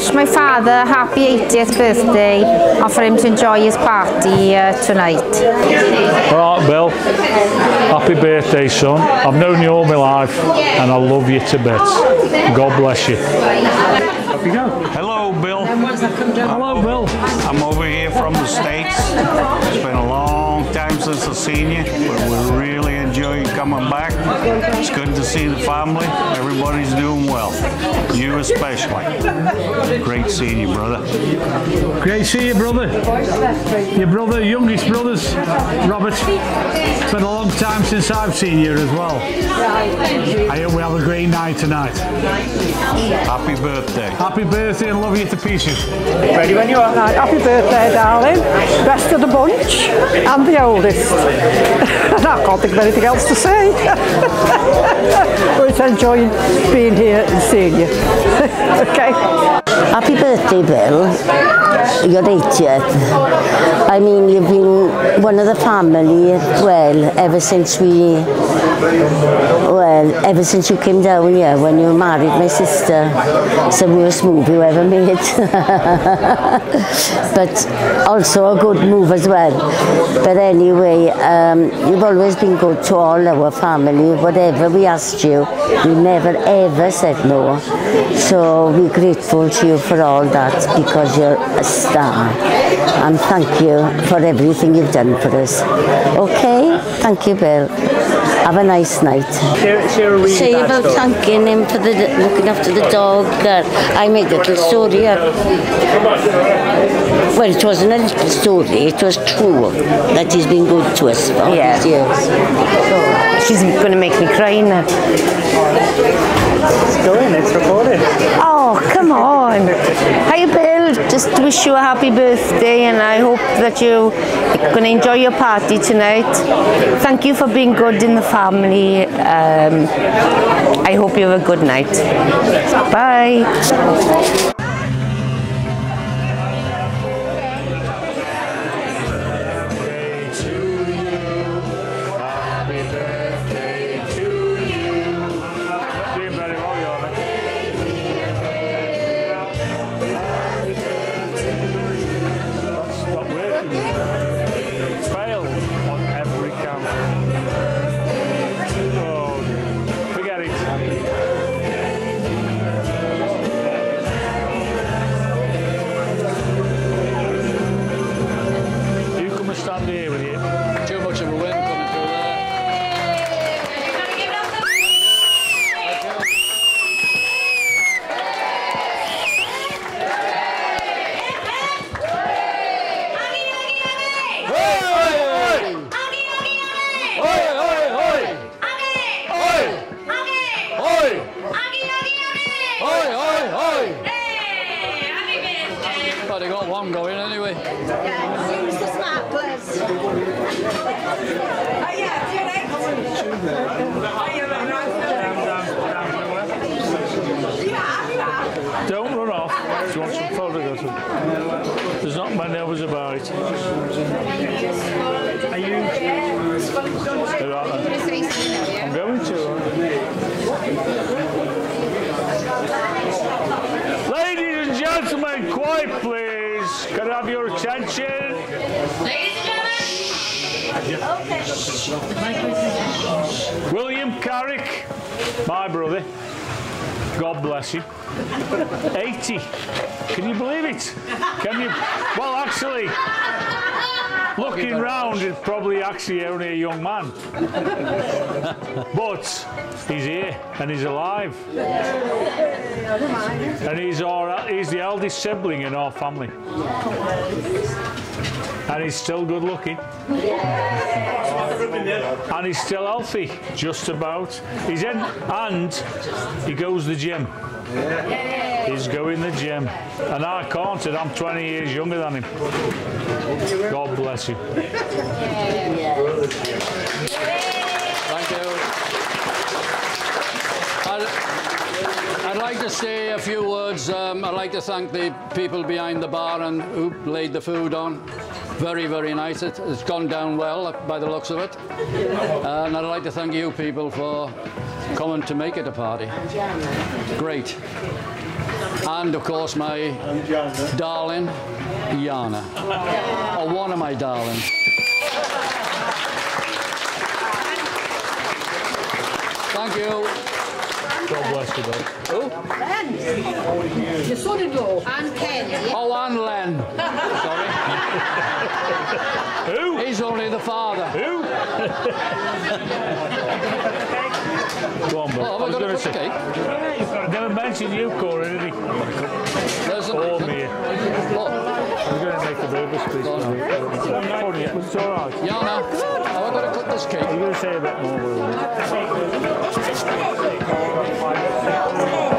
wish my father a happy 80th birthday and for him to enjoy his party uh, tonight. All right, Bill. Happy birthday, son. I've known you all my life and I love you to bits. God bless you. Up go. Hello, Bill. Hello, Bill. I'm over here from the States. It's been a long time since I've seen you, coming back. It's good to see the family. Everybody's doing well. You especially. Great seeing you, brother. Great to see you, brother. Your brother, youngest brothers, Robert. It's been a long time since I've seen you as well. I hope we have a great night tonight. Happy birthday. Happy birthday and love you to pieces. Ready when you are. Right, happy birthday, darling. Best of the bunch and the oldest. and I can't think of anything else to say. but it's enjoying being here and seeing you. okay. Happy birthday, Bill. Your 80th. I mean, you've been one of the family, well, ever since we, well, ever since you came down here when you married my sister. It's the worst move you ever made. but also a good move as well. But anyway, um, you've always been good to all our family. Whatever we asked you, you never ever said no. So we're grateful to you for all that because you're a star. And thank you for everything you've done for us. Okay? Thank you, Bill. Have a nice night. Share, share a Say about story. thanking him for the looking after the dog. Uh, I made a little story up. Well, it wasn't a little story, it was true that he's been good to us for all Yeah. these years. She's going to make me cry now. It's going, it's recorded. Oh, come on. Hi, Bill. Just wish you a happy birthday, and I hope that you're going to enjoy your party tonight. Thank you for being good in the family. Um, I hope you have a good night. Bye. Here with you. Too much of a wind coming through there. But they got one going anyway. Don't run off. Do you want some photographs? There's not many of us about. Are you? All right, then. I'm going to. Ladies and gentlemen, quiet please. I have your attention? William Carrick, my brother. God bless you. 80. Can you believe it? Can you? Well, actually, looking round, it's probably actually only a young man. but he's here and he's alive. And he's, our, he's the eldest sibling in our family. And he's still good looking. And he's still healthy, just about. He's in, and he goes to the gym. He's going to the gym. And I can't, and I'm 20 years younger than him. God bless you. Thank you. I'd, I'd like to say a few words. Um, I'd like to thank the people behind the bar and who laid the food on. Very, very nice. It, it's gone down well by the looks of it. And I'd like to thank you people for coming to make it a party. Great. and of course my darling Yana, or one of my darlings. Thank you. God bless you, bud. Who? Your son-in-law. And Ken. Oh, and Len. Sorry. Who? He's only the father. Who? Go on, bud. Oh, have I was got gonna a cut cake? Never mentioned you, Corey, did he? There's a Oh, me. Oh, I'm going to make a bit of a speech. Go on. Funny, but it's all right. Yana, have I got to cut this cake? You're going to say a bit more, will you?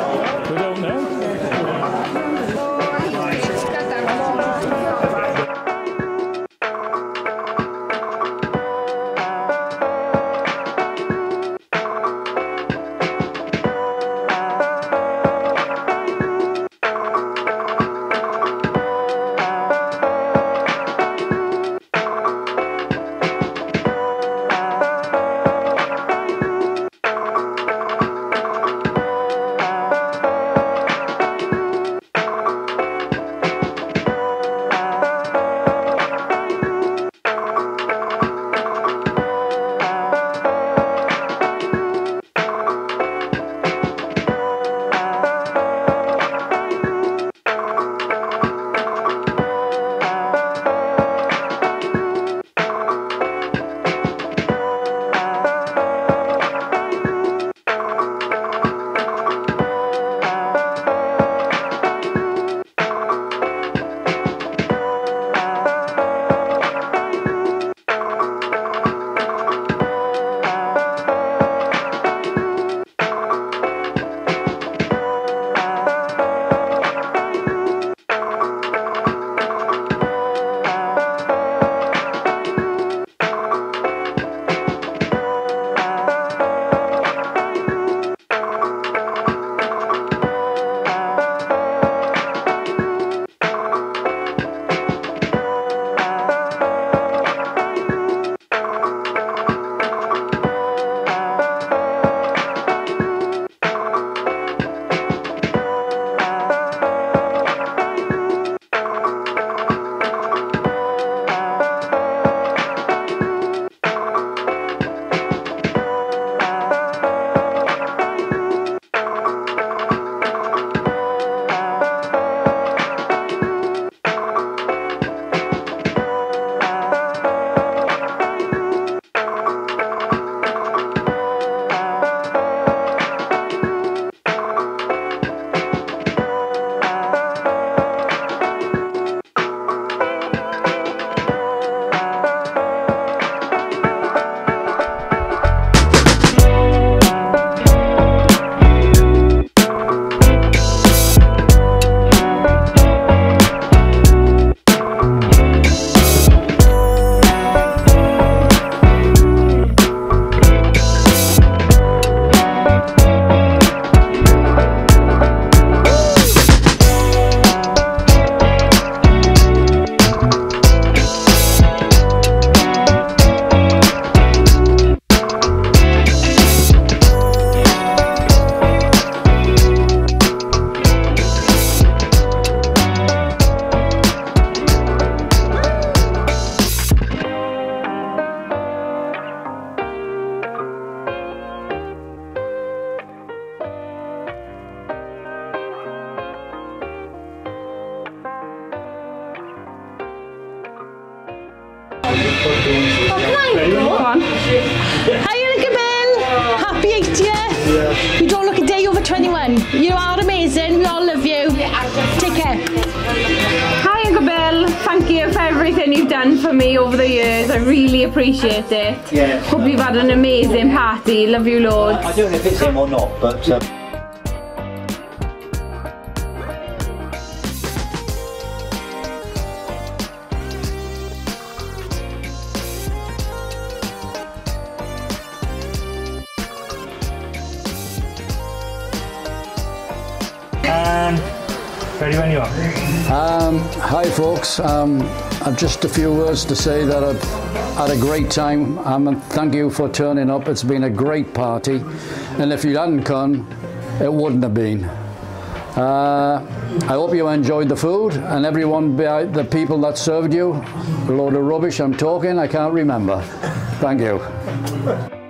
create, yeah? yeah? You don't look a day over 21. You are amazing. We all love you. Take care. Hi, Uncle Bill. Thank you for everything you've done for me over the years. I really appreciate it. Yeah. Hope you've had an amazing party. Love you loads. I don't know if it's him or not, but... Um... ready when you are. Um, hi, folks. Um, I've just a few words to say that I've had a great time. Um, thank you for turning up. It's been a great party. And if you hadn't come, it wouldn't have been. Uh, I hope you enjoyed the food and everyone, behind the people that served you, a load of rubbish I'm talking, I can't remember. Thank you.